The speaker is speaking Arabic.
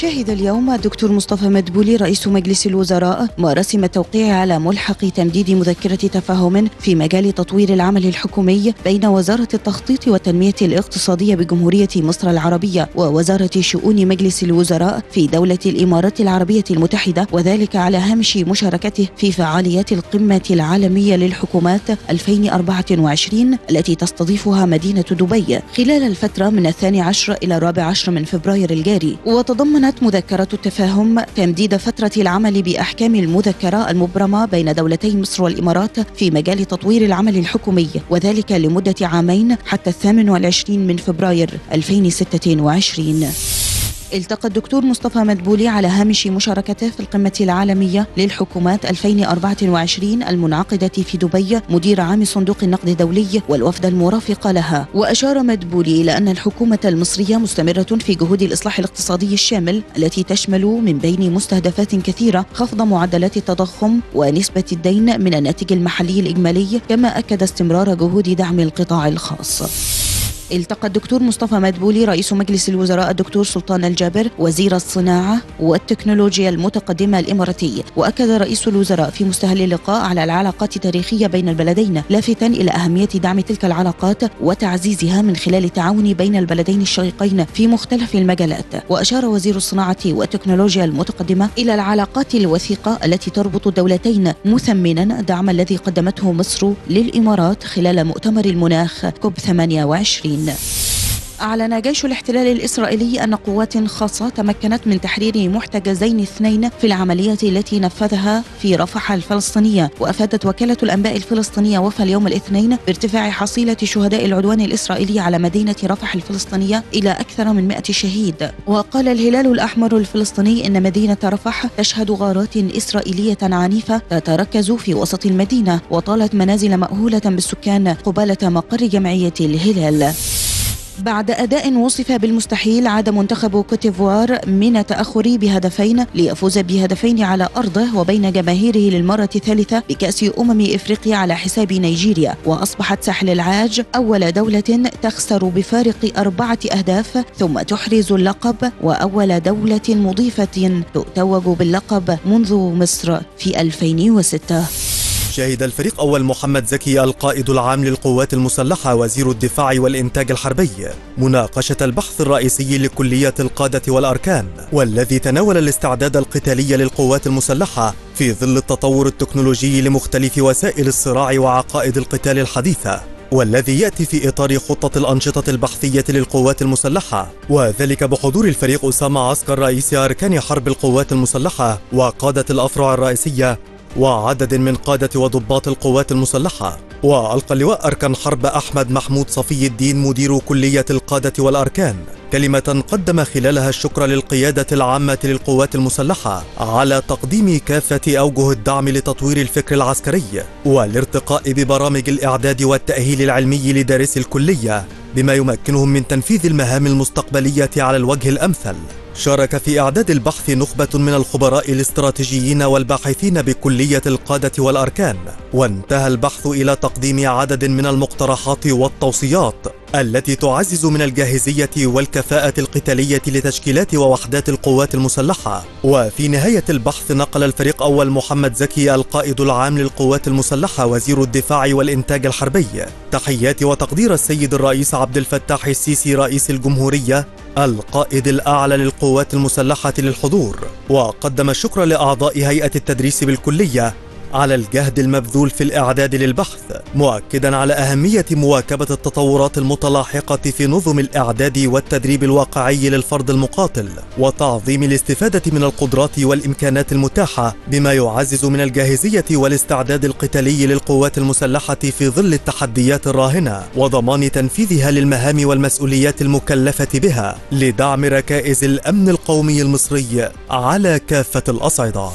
شهد اليوم الدكتور مصطفى مدبولي رئيس مجلس الوزراء مراسم التوقيع على ملحق تمديد مذكرة تفاهم في مجال تطوير العمل الحكومي بين وزارة التخطيط والتنمية الاقتصادية بجمهورية مصر العربية ووزارة شؤون مجلس الوزراء في دولة الإمارات العربية المتحدة وذلك على هامش مشاركته في فعاليات القمة العالمية للحكومات 2024 التي تستضيفها مدينة دبي. خلال الفترة من الثاني عشر إلى الرابع عشر من فبراير الجاري وتضمنت مذكرة التفاهم تمديد فترة العمل بأحكام المذكرة المبرمة بين دولتي مصر والإمارات في مجال تطوير العمل الحكومي وذلك لمدة عامين حتى الثامن والعشرين من فبراير 2026 التقى الدكتور مصطفى مدبولي على هامش مشاركته في القمة العالمية للحكومات 2024 المنعقدة في دبي مدير عام صندوق النقد الدولي والوفد المرافق لها. وأشار مدبولي إلى أن الحكومة المصرية مستمرة في جهود الإصلاح الاقتصادي الشامل التي تشمل من بين مستهدفات كثيرة خفض معدلات التضخم ونسبة الدين من الناتج المحلي الإجمالي كما أكد استمرار جهود دعم القطاع الخاص. التقى الدكتور مصطفى مدبولي رئيس مجلس الوزراء الدكتور سلطان الجابر وزير الصناعة والتكنولوجيا المتقدمة الإماراتي. وأكد رئيس الوزراء في مستهل اللقاء على العلاقات التاريخية بين البلدين لافتا إلى أهمية دعم تلك العلاقات وتعزيزها من خلال التعاون بين البلدين الشقيقين في مختلف المجالات. وأشار وزير الصناعة والتكنولوجيا المتقدمة إلى العلاقات الوثيقة التي تربط الدولتين مثمنا دعم الذي قدمته مصر للإمارات خلال مؤتمر المناخ كوب 28 أعلن جيش الاحتلال الإسرائيلي أن قوات خاصة تمكنت من تحرير محتجزين اثنين في العملية التي نفذها في رفح الفلسطينية وأفادت وكالة الأنباء الفلسطينية وفى اليوم الاثنين بارتفاع حصيلة شهداء العدوان الإسرائيلي على مدينة رفح الفلسطينية إلى أكثر من 100 شهيد. وقال الهلال الأحمر الفلسطيني إن مدينة رفح تشهد غارات إسرائيلية عنيفة تتركز في وسط المدينة وطالت منازل مأهولة بالسكان قبالة مقر جمعية الهلال. بعد أداء وصف بالمستحيل عاد منتخب كوتيفوار من التأخر بهدفين ليفوز بهدفين على أرضه وبين جماهيره للمرة الثالثة بكأس أمم إفريقيا على حساب نيجيريا. وأصبحت ساحل العاج أول دولة تخسر بفارق أربعة أهداف ثم تحرز اللقب وأول دولة مضيفة تتوج باللقب منذ مصر في 2006 شهد الفريق أول محمد زكي القائد العام للقوات المسلحة وزير الدفاع والإنتاج الحربي مناقشة البحث الرئيسي لكلية القادة والأركان والذي تناول الاستعداد القتالي للقوات المسلحة في ظل التطور التكنولوجي لمختلف وسائل الصراع وعقائد القتال الحديثة والذي يأتي في إطار خطة الأنشطة البحثية للقوات المسلحة وذلك بحضور الفريق أسامة عسكر رئيس أركان حرب القوات المسلحة وقادة الأفرع الرئيسية وعدد من قادة وضباط القوات المسلحة. وألقى اللواء أركان حرب أحمد محمود صفي الدين مدير كلية القادة والأركان. كلمة قدم خلالها الشكر للقيادة العامة للقوات المسلحة على تقديم كافة أوجه الدعم لتطوير الفكر العسكري والارتقاء ببرامج الإعداد والتأهيل العلمي لدارسي الكلية بما يمكنهم من تنفيذ المهام المستقبلية على الوجه الأمثل. شارك في إعداد البحث نخبة من الخبراء الاستراتيجيين والباحثين بكلية القادة والأركان وانتهى البحث إلى تقديم عدد من المقترحات والتوصيات. التي تعزز من الجاهزية والكفاءة القتالية لتشكيلات ووحدات القوات المسلحة. وفي نهاية البحث نقل الفريق أول محمد زكي القائد العام للقوات المسلحة وزير الدفاع والإنتاج الحربي. تحيات وتقدير السيد الرئيس عبد الفتاح السيسي رئيس الجمهورية القائد الأعلى للقوات المسلحة للحضور. وقدم الشكر لأعضاء هيئة التدريس بالكلية على الجهد المبذول في الإعداد للبحث مؤكدا على أهمية مواكبة التطورات المتلاحقة في نظم الإعداد والتدريب الواقعي للفرد المقاتل وتعظيم الاستفادة من القدرات والإمكانات المتاحة بما يعزز من الجاهزية والاستعداد القتالي للقوات المسلحة في ظل التحديات الراهنة وضمان تنفيذها للمهام والمسؤوليات المكلفة بها لدعم ركائز الأمن القومي المصري على كافة الأصعدة.